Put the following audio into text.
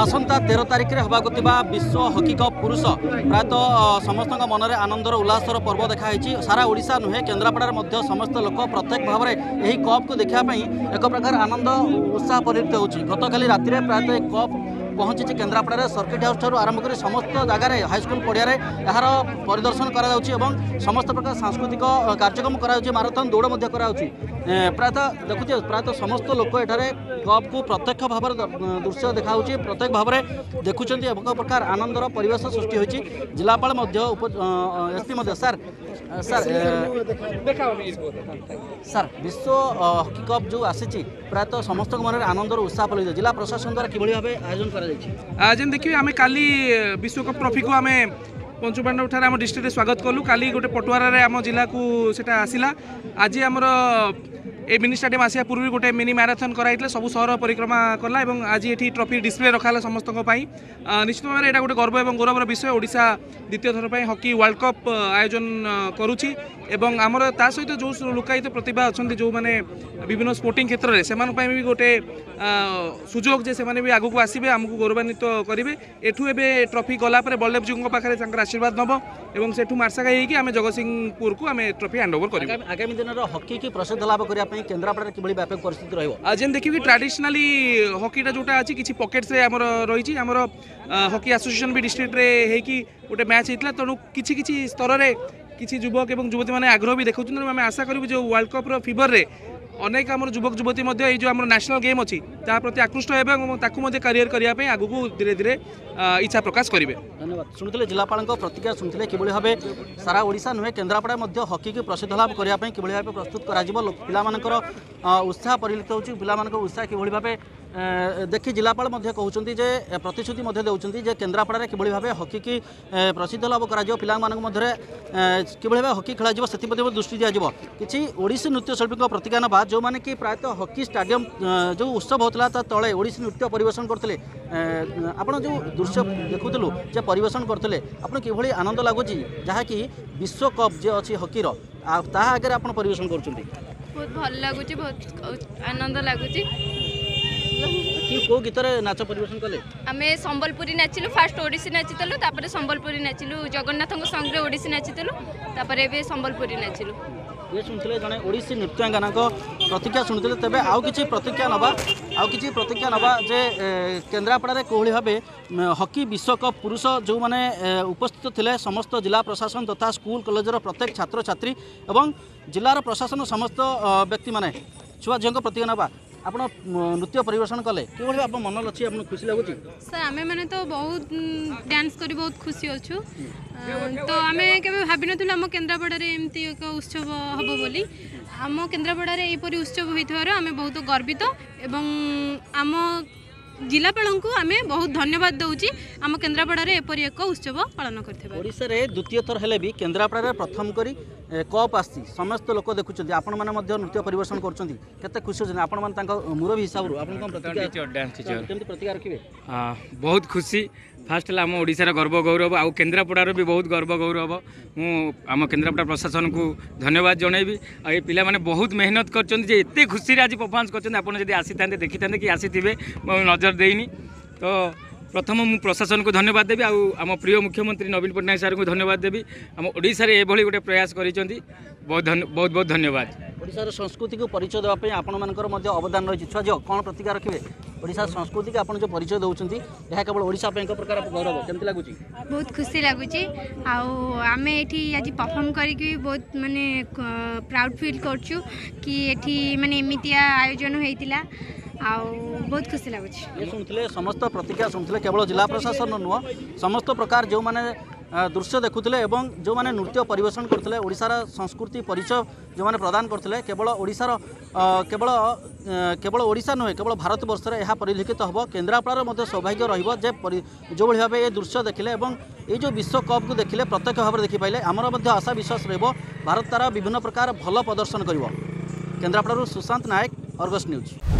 ଆସନ୍ତା ତେର ତାରିଖରେ ହେବାକୁ ଥିବା ବିଶ୍ୱ ହକି କପ୍ ପୁରୁଷ ପ୍ରାୟତଃ ସମସ୍ତଙ୍କ ମନରେ ଆନନ୍ଦର ଉଲ୍ଲାସର ପର୍ବ ଦେଖାହେଇଛି ସାରା ଓଡ଼ିଶା ନୁହେଁ କେନ୍ଦ୍ରାପଡ଼ାରେ ମଧ୍ୟ ସମସ୍ତ ଲୋକ ପ୍ରତ୍ୟେକ ଭାବରେ ଏହି କପ୍କୁ ଦେଖିବା ପାଇଁ ଏକ ପ୍ରକାର ଆନନ୍ଦ ଉତ୍ସାହ ପରିଣତ ହେଉଛି ଗତକାଲି ରାତିରେ ପ୍ରାୟତଃ ଏହି କପ୍ ପହଞ୍ଚିଛି କେନ୍ଦ୍ରାପଡ଼ାରେ ସର୍କିଟ୍ ହାଉସ୍ଠାରୁ ଆରମ୍ଭ କରି ସମସ୍ତ ଜାଗାରେ ହାଇସ୍କୁଲ ପଡ଼ିଆରେ ଏହାର ପରିଦର୍ଶନ କରାଯାଉଛି ଏବଂ ସମସ୍ତ ପ୍ରକାର ସାଂସ୍କୃତିକ କାର୍ଯ୍ୟକ୍ରମ କରାଯାଉଛି ମାରାଥନ୍ ଦୌଡ଼ ମଧ୍ୟ କରାଯାଉଛି ପ୍ରାୟତଃ ଦେଖୁଛେ ପ୍ରାୟତଃ ସମସ୍ତ ଲୋକ ଏଠାରେ କପ୍କୁ ପ୍ରତ୍ୟକ୍ଷ ଭାବରେ ଦୃଶ୍ୟ ଦେଖାହେଉଛି ପ୍ରତ୍ୟେକ ଭାବରେ ଦେଖୁଛନ୍ତି ଏକ ପ୍ରକାର ଆନନ୍ଦର ପରିବେଶ ସୃଷ୍ଟି ହୋଇଛି ଜିଲ୍ଲାପାଳ ମଧ୍ୟ ଏସ୍ପି ମଧ୍ୟ ସାର୍ ସାର୍ ସାର୍ ବିଶ୍ୱ ହକି କପ୍ ଯେଉଁ ଆସିଛି ପ୍ରାୟତଃ ସମସ୍ତଙ୍କ ମନରେ ଆନନ୍ଦର ଉତ୍ସାହ ପଡ଼ିଯାଉଛି ଜିଲ୍ଲା ପ୍ରଶାସନ ଦ୍ୱାରା କିଭଳି ଭାବେ ଆୟୋଜନ କରାଯାଇଛି ଆୟୋଜନ ଦେଖିବେ ଆମେ କାଲି ବିଶ୍ୱକପ୍ ଟ୍ରଫିକୁ ଆମେ ପଞ୍ଚୁପାଣ୍ଡବଠାରେ ଆମ ଡିଷ୍ଟ୍ରିକ୍ଟରେ ସ୍ୱାଗତ କଲୁ କାଲି ଗୋଟେ ପଟୁଆରରେ ଆମ ଜିଲ୍ଲାକୁ ସେଟା ଆସିଲା ଆଜି ଆମର এই মিনি ଷ୍ଟାଡିୟମ୍ ଆସିବା ପୂର୍ବରୁ ଗୋଟେ ମିନି ମ୍ୟାରାଥନ୍ କରାଯାଇଥିଲା ସବୁ ସହର ପରିକ୍ରମା କଲା ଏବଂ ଆଜି ଏଠି ଟ୍ରଫି ଡିସପ୍ଲେ ରଖାହେଲା ସମସ୍ତଙ୍କ ପାଇଁ ନିଶ୍ଚିତ ଭାବରେ ଏଇଟା ଗୋଟେ ଗର୍ବ ଏବଂ ଗୌରବର ବିଷୟ ଓଡ଼ିଶା ଦ୍ୱିତୀୟ ଥର ପାଇଁ ହକି ୱାର୍ଲଡ କପ୍ ଆୟୋଜନ କରୁଛି ଏବଂ ଆମର ତା ସହିତ ଯେଉଁ ଲୁକାୟିତ ପ୍ରତିଭା ଅଛନ୍ତି ଯେଉଁମାନେ ବିଭିନ୍ନ ସ୍ପୋର୍ଟିଂ କ୍ଷେତ୍ରରେ ସେମାନଙ୍କ ପାଇଁ ବି ଗୋଟେ ସୁଯୋଗ ଯେ ସେମାନେ ବି ଆଗକୁ ଆସିବେ ଆମକୁ ଗୌରବାନ୍ୱିତ କରିବେ ଏଠୁ ଏବେ ଟ୍ରଫି ଗଲାପରେ ବଳଦେବଜୀଙ୍କ ପାଖରେ ତାଙ୍କର ଆଶୀର୍ବାଦ ନେବ ଏବଂ ସେଠୁ ମାର୍ଶାଘାଇ ହେଇକି ଆମେ ଜଗତସିଂହପୁରକୁ ଆମେ ଟ୍ରଫି ହ୍ୟାଣ୍ଡଓଭର କରିବୁ ଆଗାମୀ ଦିନର ହକି କି ପ୍ରସିଦ୍ଧ ଲାଭ କରିବା ପାଇଁ ପାଇଁ କେନ୍ଦ୍ରାପଡ଼ାରେ କିଭଳି ବ୍ୟାପକ ପରିସ୍ଥିତି ରହିବ ଯେମିତି ଦେଖିବି ଟ୍ରାଡିସନାଲି ହକିଟା ଯେଉଁଟା ଅଛି କିଛି ପକେଟ୍ସରେ ଆମର ରହିଛି ଆମର ହକି ଆସୋସିଏସନ୍ ବି ଡିଷ୍ଟ୍ରିକ୍ଟରେ ହେଇକି ଗୋଟେ ମ୍ୟାଚ୍ ହେଇଥିଲା ତେଣୁ କିଛି କିଛି ସ୍ତରରେ କିଛି ଯୁବକ ଏବଂ ଯୁବତୀମାନେ ଆଗ୍ରହ ବି ଦେଖାଉଛନ୍ତି ତେଣୁ ଆମେ ଆଶା କରିବୁ ଯେଉଁ ୱାର୍ଲଡ଼ କପ୍ର ଫିଭରରେ অনেক আমার যুবক যুবতী মধ্যে এই যে আমার ন্যাশনাল গেম অছি তা প্রতি আকৃষ্ট হবে এবং তাকে মধ্যে ক্যারিয়ার করা আগুক ধীরে ধীরে ইচ্ছা প্রকাশ করবে ধন্যবাদ শুণুলে জেলাপাল প্রতিক্রিয়া শুণুলে কিভাবে ভাবে সারা ওড়শা নুহে কেন্দ্রাপড়া মধ্যে হকিকে প্রসিদ্ধ লাভ করা কিভাবে ভাবে প্রস্তুত করা পিলা উৎসাহ পরিলক্ষিত হচ্ছে পিলা উৎসাহ কিভাবে ভাবে দেখি জেলাপাল কুমার যে প্রতিশ্রুতি দেছেন যে কেন্দ্রাপড়ার কিভাবে ভাবে হকি প্রসিদ্ধ লাভ করা পিলা মধ্যে কিভাবে ভাবে হকি খেলা সেপ্রতি দৃষ্টি দিয়া কিছু ওড়শী নৃত্যশিল্পী প্রতীকা নেওয়া যে কি প্রায়ত হকি স্টাডিয়াম যে উৎসব হোলা তা তলে ওড়শী নৃত্য পরিবেশন করলে আপনার যে দৃশ্য দেখুলু যে পরিবেশন করলে আপনার কিভাবে আনন্দ লাগুচি যা কি বিশ্বকপ যে অ হকির তা আগে আপনার পরিবেশন করছেন বহুত ভাল লাগুচি বহুত আনন্দ লাগুচি କୋଉ ଗୀତରେ ନାଚ ପରିବେଷଣ କଲେ ଆମେ ସମ୍ବଲପୁରୀ ନାଚିଲୁ ଫାଷ୍ଟ ଓଡ଼ିଶୀ ନାଚିଥିଲୁ ତାପରେ ସମ୍ବଲପୁରୀ ନାଚିଲୁ ଜଗନ୍ନାଥଙ୍କ ସଙ୍ଗରେ ଓଡ଼ିଶୀ ନାଚିଥିଲୁ ତାପରେ ଏବେ ସମ୍ବଲପୁରୀ ନାଚିଲୁ ଏ ଶୁଣିଥିଲେ ଜଣେ ଓଡ଼ିଶୀ ନୃତ୍ୟାଙ୍ଗାନାଙ୍କ ପ୍ରତିକ୍ଷା ଶୁଣିଥିଲେ ତେବେ ଆଉ କିଛି ପ୍ରତିକ୍ଷା ନେବା ଆଉ କିଛି ପ୍ରତିକ୍ଷା ନେବା ଯେ କେନ୍ଦ୍ରାପଡ଼ାରେ କୋଉଭଳି ଭାବେ ହକି ବିଶ୍ୱକପ୍ ପୁରୁଷ ଯେଉଁମାନେ ଉପସ୍ଥିତ ଥିଲେ ସମସ୍ତ ଜିଲ୍ଲା ପ୍ରଶାସନ ତଥା ସ୍କୁଲ କଲେଜର ପ୍ରତ୍ୟେକ ଛାତ୍ରଛାତ୍ରୀ ଏବଂ ଜିଲ୍ଲାର ପ୍ରଶାସନ ସମସ୍ତ ବ୍ୟକ୍ତିମାନେ ଛୁଆ ଝିଅଙ୍କ ପ୍ରତିକ୍ଷା ନେବା ଆପଣ ନୃତ୍ୟ ପରିବେଷଣ କଲେ କିଭଳି ଆପଣ ମନ ଅଛି ଆପଣଙ୍କୁ ଖୁସି ଲାଗୁଛି ସାର୍ ଆମେମାନେ ତ ବହୁତ ଡ୍ୟାନ୍ସ କରି ବହୁତ ଖୁସି ଅଛୁ ତ ଆମେ କେବେ ଭାବିନଥିଲୁ ଆମ କେନ୍ଦ୍ରାପଡ଼ାରେ ଏମିତି ଏକ ଉତ୍ସବ ହେବ ବୋଲି ଆମ କେନ୍ଦ୍ରାପଡ଼ାରେ ଏହିପରି ଉତ୍ସବ ହୋଇଥିବାରୁ ଆମେ ବହୁତ ଗର୍ବିତ ଏବଂ ଆମ ଜିଲ୍ଲାପାଳଙ୍କୁ ଆମେ ବହୁତ ଧନ୍ୟବାଦ ଦେଉଛି ଆମ କେନ୍ଦ୍ରାପଡ଼ାରେ ଏପରି ଏକ ଉତ୍ସବ ପାଳନ କରିଥିବା ଓଡ଼ିଶାରେ ଦ୍ୱିତୀୟ ଥର ହେଲେ ବି କେନ୍ଦ୍ରାପଡ଼ାରେ ପ୍ରଥମ କରି କପ୍ ଆସିଛି ସମସ୍ତ ଲୋକ ଦେଖୁଛନ୍ତି ଆପଣମାନେ ମଧ୍ୟ ନୃତ୍ୟ ପରିବେଷଣ କରୁଛନ୍ତି କେତେ ଖୁସି ଅଛନ୍ତି ଆପଣମାନେ ତାଙ୍କ ମୁରବୀ ହିସାବରୁ ଆପଣଙ୍କ ପ୍ରତିକାର ରଖିବେ ବହୁତ ଖୁସି ফার্স্ট হল আম ওড়িশার গর্ব গৌরব আউ কেন্দ্রাপড়ার বি বহুত গর্ব গৌরব মু আম কেন্দ্রাপড়া প্রশাসনকু ধন্যবাদ জনাইবি আর এই পিলা মানে বহুত মেহনত করছেন যে এত খুশিরে আজ পরফরমান্স করছেন আপনার যদি আসি থাকে দেখি থাকে কি আসিথিবে নজর দেইনি তো প্রথম মু প্রশাসনকু ধন্যবাদ দেবি আউ আম প্রিয় মুখ্যমন্ত্রী নবীন পট্টনাক স্যারকু ধন্যবাদ দেবি আম ওড়িশার এভাবে গোটে প্রয়াস করেছেন বহুত বহুত বহুত ধন্যবাদ ওড়িশার সংস্কৃতিকে পরিচয় দেওয়া আপনার অবদান রয়েছে ছুয়া ঝিও কোণ প্রতিজ্ঞা রাখবে ଓଡ଼ିଶା ସଂସ୍କୃତିକୁ ଆପଣ ଯେଉଁ ପରିଚୟ ଦେଉଛନ୍ତି ଏହା କେବଳ ଓଡ଼ିଶା ପାଇଁ ଏକ ପ୍ରକାର ଗୌରବ କେମିତି ଲାଗୁଛି ବହୁତ ଖୁସି ଲାଗୁଛି ଆଉ ଆମେ ଏଠି ଆଜି ପରଫର୍ମ କରିକି ବହୁତ ମାନେ ପ୍ରାଉଡ଼ ଫିଲ୍ କରୁଛୁ କି ଏଠି ମାନେ ଏମିତିଆ ଆୟୋଜନ ହୋଇଥିଲା ଆଉ ବହୁତ ଖୁସି ଲାଗୁଛି ଶୁଣୁଥିଲେ ସମସ୍ତ ପ୍ରତିକ୍ରିୟା ଶୁଣୁଥିଲେ କେବଳ ଜିଲ୍ଲା ପ୍ରଶାସନ ନୁହଁ ସମସ୍ତ ପ୍ରକାର ଯେଉଁମାନେ দৃশ্য দেখুলে এবং যে নৃত্য পরিবেশন করলে ওড়শার সংস্কৃতি পরিচয় যে প্রদান করলে কেবল ওড়শার কেবল কেবল ওড়শা নুহে কেবল ভারতবর্ষের এ পরিলক্ষিত হব কেন্দ্রাপড়ার মধ্যে সৌভাগ্য রহব যে যেভাবে ভাবে এ দৃশ্য দেখলে এবং এই যে বিশ্বকপ্কু দেখলে প্রত্যক্ষ ভাবে দেখিপাইলে আমার মধ্যে আশা বিশ্বাস রহব ভারত তার বিভিন্ন প্রকার ভাল প্রদর্শন করব কেন্দ্রাপড়ার সুশান্ত নায়ক অর্গস নিউজ